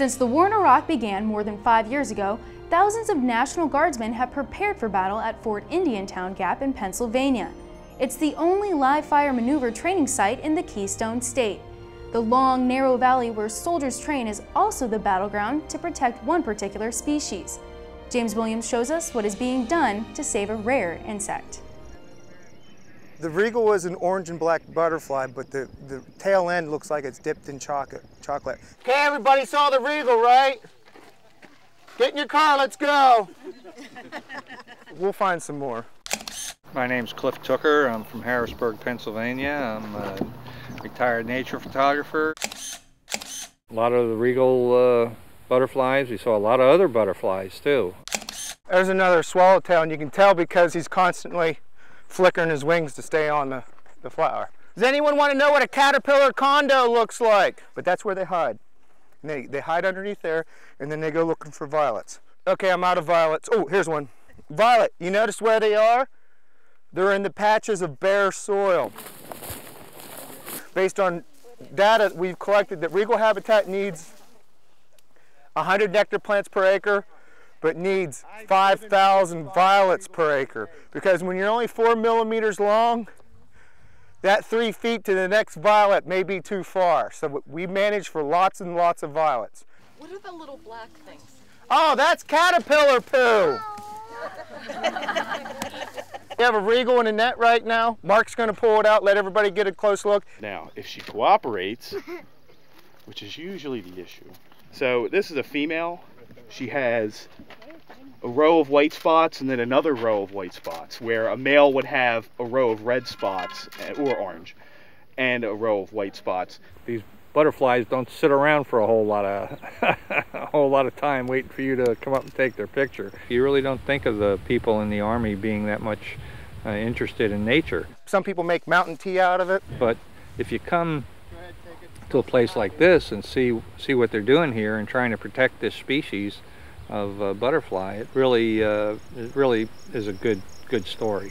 Since the war in Iraq began more than five years ago, thousands of National Guardsmen have prepared for battle at Fort Indiantown Gap in Pennsylvania. It's the only live fire maneuver training site in the Keystone State. The long, narrow valley where soldiers train is also the battleground to protect one particular species. James Williams shows us what is being done to save a rare insect. The regal was an orange and black butterfly, but the, the tail end looks like it's dipped in chocolate. chocolate. Okay, everybody saw the regal, right? Get in your car, let's go. we'll find some more. My name's Cliff Tooker. I'm from Harrisburg, Pennsylvania. I'm a retired nature photographer. A lot of the regal uh, butterflies. We saw a lot of other butterflies too. There's another swallowtail, and you can tell because he's constantly flickering his wings to stay on the, the flower. Does anyone want to know what a caterpillar condo looks like? But that's where they hide. And they, they hide underneath there, and then they go looking for violets. Okay, I'm out of violets. Oh, here's one. Violet, you notice where they are? They're in the patches of bare soil. Based on data we've collected that regal habitat needs 100 nectar plants per acre, but needs 5,000 violets per acre. Because when you're only four millimeters long, that three feet to the next violet may be too far. So we manage for lots and lots of violets. What are the little black things? Oh, that's caterpillar poo. we have a regal in a net right now. Mark's gonna pull it out, let everybody get a close look. Now, if she cooperates, which is usually the issue. So this is a female. She has a row of white spots and then another row of white spots where a male would have a row of red spots eh, or orange and a row of white spots. These butterflies don't sit around for a whole lot of a whole lot of time waiting for you to come up and take their picture. You really don't think of the people in the army being that much uh, interested in nature. Some people make mountain tea out of it. But if you come to a place like this and see see what they're doing here and trying to protect this species of uh, butterfly, it really uh, it really is a good good story.